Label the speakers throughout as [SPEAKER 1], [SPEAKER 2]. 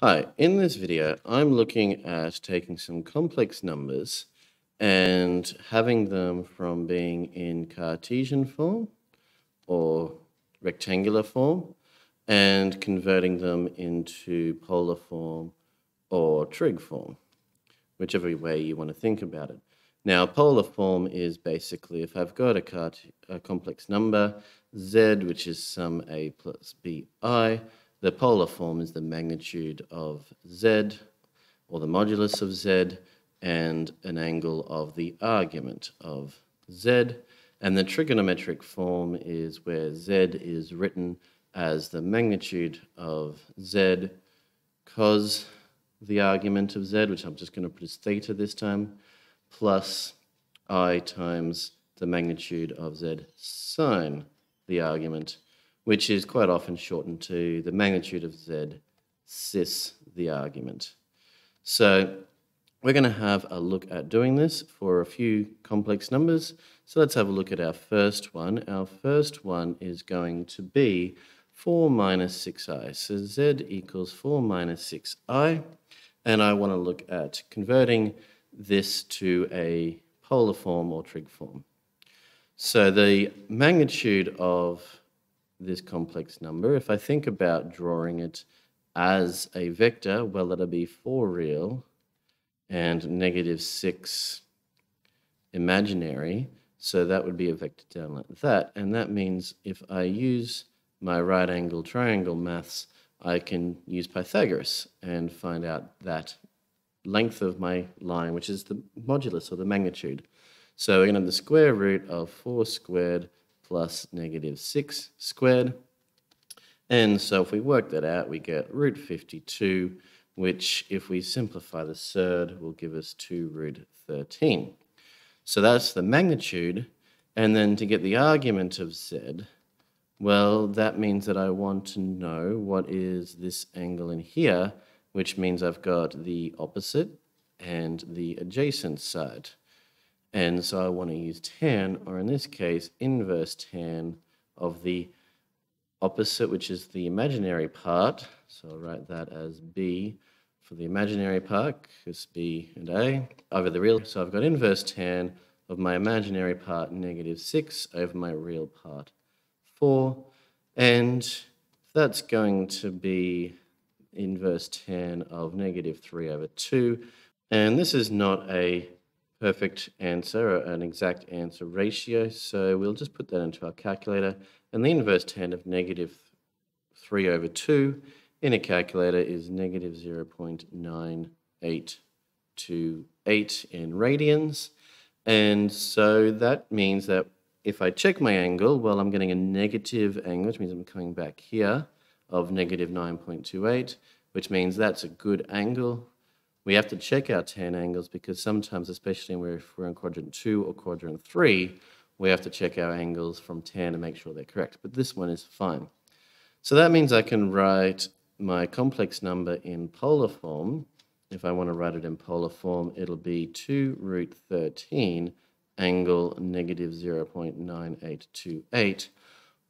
[SPEAKER 1] Hi, in this video, I'm looking at taking some complex numbers and having them from being in Cartesian form or rectangular form and converting them into polar form or trig form, whichever way you want to think about it. Now, polar form is basically if I've got a, a complex number, z, which is some a plus bi, the polar form is the magnitude of z, or the modulus of z, and an angle of the argument of z. And the trigonometric form is where z is written as the magnitude of z cos the argument of z, which I'm just going to put as theta this time, plus i times the magnitude of z sine the argument, which is quite often shortened to the magnitude of z cis the argument. So we're going to have a look at doing this for a few complex numbers. So let's have a look at our first one. Our first one is going to be 4 minus 6i. So z equals 4 minus 6i. And I want to look at converting this to a polar form or trig form. So the magnitude of this complex number, if I think about drawing it as a vector, well, it'll be 4 real and negative 6 imaginary. So that would be a vector down like that. And that means if I use my right angle triangle maths, I can use Pythagoras and find out that length of my line, which is the modulus or the magnitude. So we're going to have the square root of 4 squared plus negative 6 squared. And so if we work that out, we get root 52, which if we simplify the surd will give us 2 root 13. So that's the magnitude. And then to get the argument of z, well, that means that I want to know what is this angle in here, which means I've got the opposite and the adjacent side. And so I want to use tan, or in this case, inverse tan of the opposite, which is the imaginary part. So I'll write that as B for the imaginary part, because B and A, over the real. So I've got inverse tan of my imaginary part, negative 6, over my real part, 4. And that's going to be inverse tan of negative 3 over 2. And this is not a perfect answer, or an exact answer ratio, so we'll just put that into our calculator. And the inverse tan of negative 3 over 2 in a calculator is negative 0.9828 in radians. And so that means that if I check my angle, well, I'm getting a negative angle, which means I'm coming back here, of negative 9.28, which means that's a good angle. We have to check our tan angles because sometimes, especially if we're in quadrant 2 or quadrant 3, we have to check our angles from tan to make sure they're correct. But this one is fine. So that means I can write my complex number in polar form. If I want to write it in polar form, it'll be 2 root 13 angle negative 0.9828,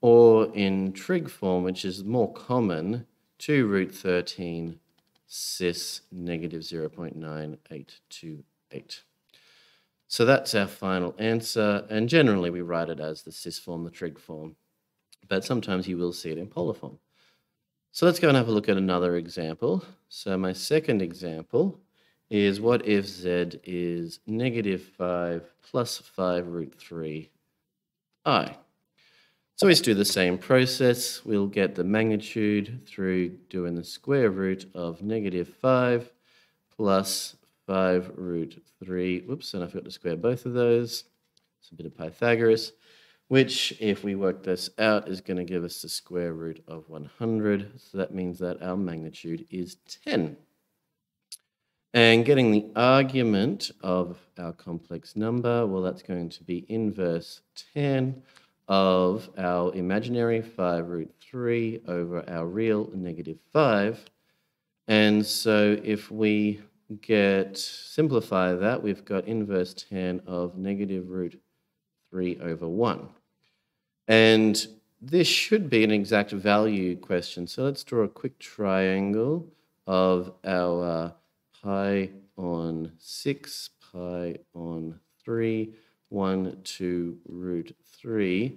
[SPEAKER 1] or in trig form, which is more common, 2 root 13 cis negative 0.9828. So that's our final answer, and generally we write it as the cis form, the trig form, but sometimes you will see it in polar form. So let's go and have a look at another example. So my second example is what if z is negative 5 plus 5 root 3 i. So we just do the same process. We'll get the magnitude through doing the square root of negative 5 plus 5 root 3. Whoops, and I forgot to square both of those. It's a bit of Pythagoras, which, if we work this out, is going to give us the square root of 100. So that means that our magnitude is 10. And getting the argument of our complex number, well, that's going to be inverse tan of our imaginary 5 root 3 over our real negative 5. And so if we get, simplify that, we've got inverse tan of negative root 3 over 1. And this should be an exact value question. So let's draw a quick triangle of our uh, pi on 6, pi on 3, 1 to root 3.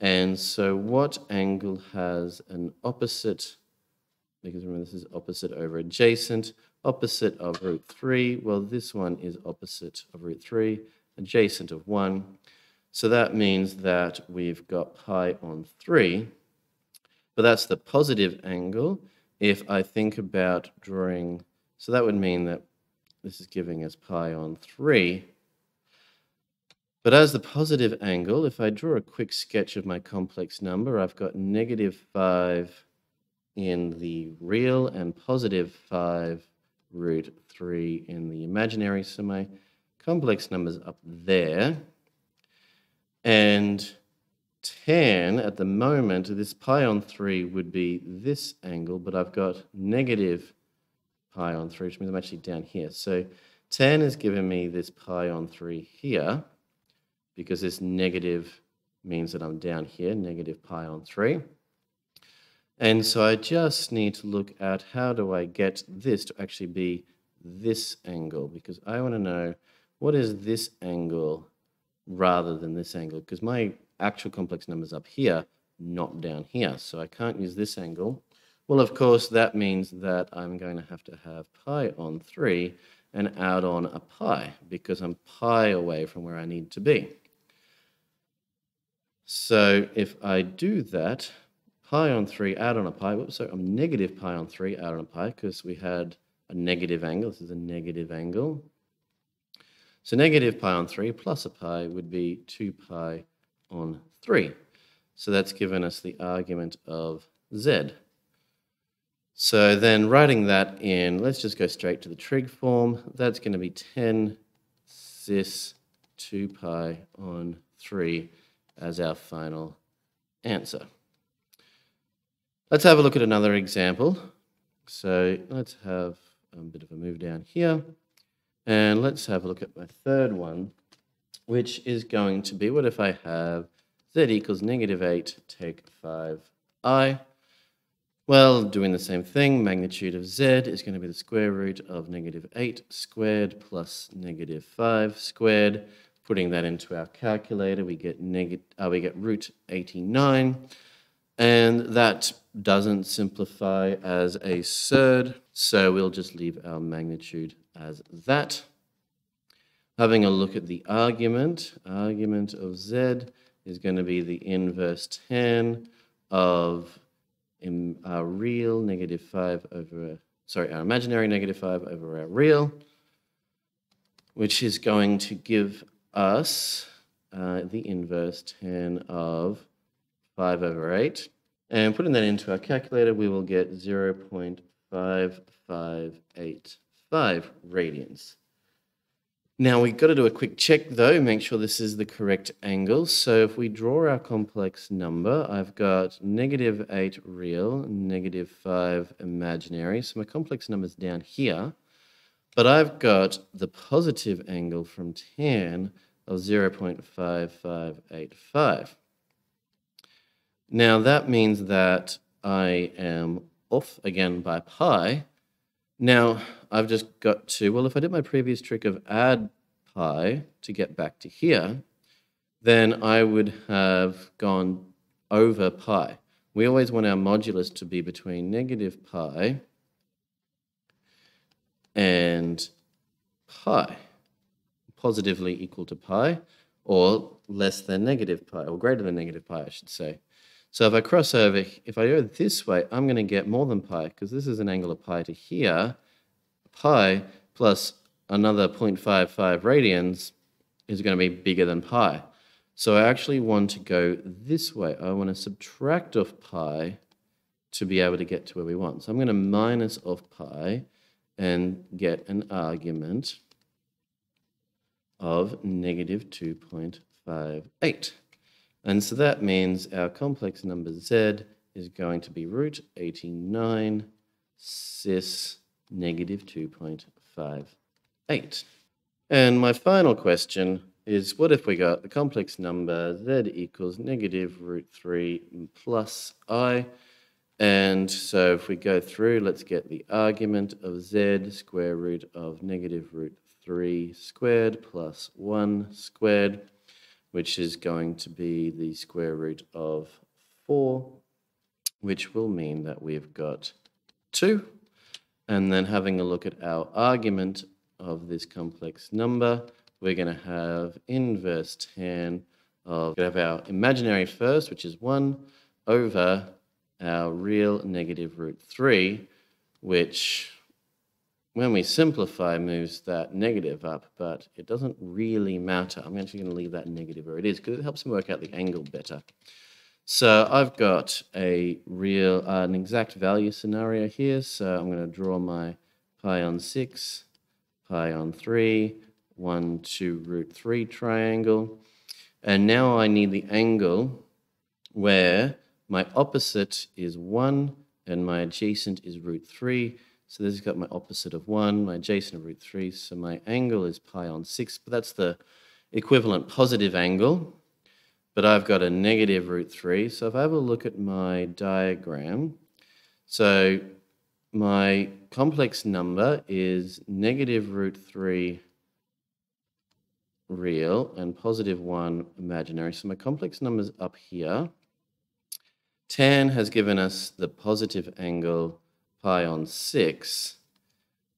[SPEAKER 1] And so what angle has an opposite, because remember this is opposite over adjacent, opposite of root 3. Well, this one is opposite of root 3, adjacent of 1. So that means that we've got pi on 3, but that's the positive angle. If I think about drawing, so that would mean that this is giving us pi on 3. But as the positive angle, if I draw a quick sketch of my complex number, I've got negative 5 in the real and positive 5 root 3 in the imaginary. So my complex number's up there. And tan at the moment, this pi on 3 would be this angle, but I've got negative pi on 3, which means I'm actually down here. So tan is giving me this pi on 3 here, because this negative means that I'm down here, negative pi on 3. And so I just need to look at how do I get this to actually be this angle, because I want to know what is this angle rather than this angle, because my actual complex number is up here, not down here. So I can't use this angle. Well, of course, that means that I'm going to have to have pi on 3 and add on a pi because I'm pi away from where I need to be. So if I do that, pi on 3 add on a pi, whoops, sorry, I'm negative pi on 3 add on a pi because we had a negative angle. This is a negative angle. So negative pi on 3 plus a pi would be 2 pi on 3. So that's given us the argument of z. So then writing that in, let's just go straight to the trig form. That's going to be 10 cis 2 pi on 3 as our final answer. Let's have a look at another example. So let's have a bit of a move down here. And let's have a look at my third one, which is going to be, what if I have z equals negative 8, take 5i. Well, doing the same thing, magnitude of z is going to be the square root of negative 8 squared plus negative 5 squared. Putting that into our calculator, we get, uh, we get root 89. And that doesn't simplify as a surd, so we'll just leave our magnitude as that. Having a look at the argument, argument of z is going to be the inverse tan of our real negative 5 over, sorry, our imaginary negative 5 over our real, which is going to give us uh, the inverse tan of 5 over 8. And putting that into our calculator, we will get 0.5585 radians. Now we've got to do a quick check though, make sure this is the correct angle. So if we draw our complex number, I've got negative 8 real, negative 5 imaginary. So my complex number is down here. But I've got the positive angle from tan of 0.5585. Now that means that I am off again by pi. Now I've just got to, well, if I did my previous trick of add pi to get back to here, then I would have gone over pi. We always want our modulus to be between negative pi and pi, positively equal to pi, or less than negative pi, or greater than negative pi, I should say. So if I cross over, if I go this way, I'm going to get more than pi, because this is an angle of pi to here. Pi plus another 0.55 radians is going to be bigger than pi. So I actually want to go this way. I want to subtract off pi to be able to get to where we want. So I'm going to minus off pi and get an argument of negative 2.58. And so that means our complex number z is going to be root 89 cis negative 2.58. And my final question is what if we got the complex number z equals negative root 3 plus i? And so if we go through, let's get the argument of z square root of negative root 3 squared plus 1 squared, which is going to be the square root of 4, which will mean that we've got 2. And then having a look at our argument of this complex number, we're going to have inverse tan of, we have our imaginary first, which is 1, over our real negative root 3, which when we simplify moves that negative up, but it doesn't really matter. I'm actually going to leave that negative where it is because it helps me work out the angle better. So I've got a real, uh, an exact value scenario here. So I'm going to draw my pi on 6, pi on 3, 1, 2, root 3 triangle. And now I need the angle where my opposite is 1 and my adjacent is root 3. So this has got my opposite of 1, my adjacent of root 3. So my angle is pi on 6, but that's the equivalent positive angle but I've got a negative root 3. So if I have a look at my diagram, so my complex number is negative root 3 real and positive 1 imaginary. So my complex number is up here. Tan has given us the positive angle pi on 6,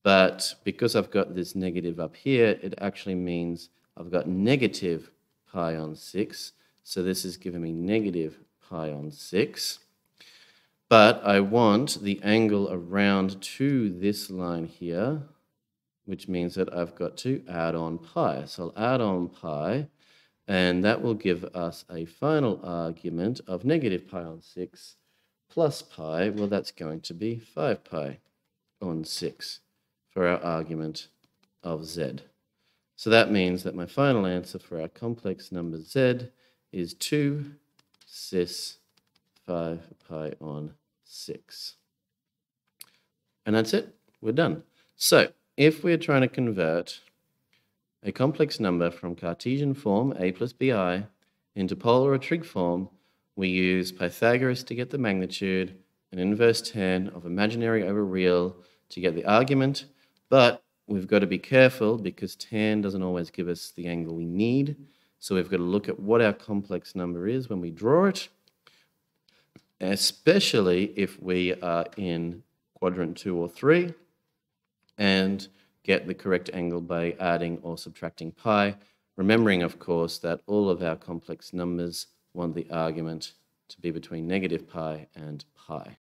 [SPEAKER 1] but because I've got this negative up here, it actually means I've got negative pi on 6. So this is giving me negative pi on 6. But I want the angle around to this line here, which means that I've got to add on pi. So I'll add on pi, and that will give us a final argument of negative pi on 6 plus pi. Well, that's going to be 5 pi on 6 for our argument of z. So that means that my final answer for our complex number z is 2 cis 5 pi on 6. And that's it. We're done. So if we're trying to convert a complex number from Cartesian form, a plus bi, into polar or trig form, we use Pythagoras to get the magnitude, an inverse tan of imaginary over real to get the argument, but we've got to be careful because tan doesn't always give us the angle we need. So we've got to look at what our complex number is when we draw it, especially if we are in quadrant two or three, and get the correct angle by adding or subtracting pi, remembering, of course, that all of our complex numbers want the argument to be between negative pi and pi.